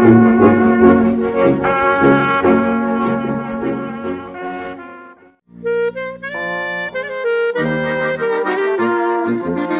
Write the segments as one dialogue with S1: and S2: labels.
S1: thank you.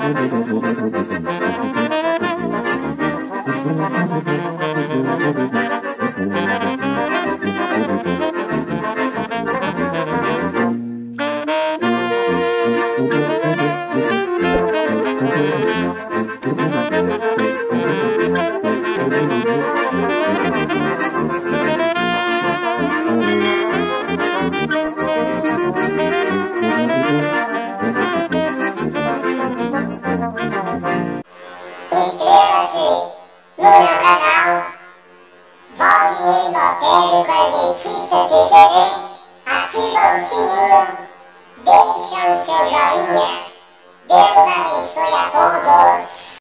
S1: oh you. Cardetista CCV. Ativa o sininho. Deixa o seu joinha. Deus abençoe a todos.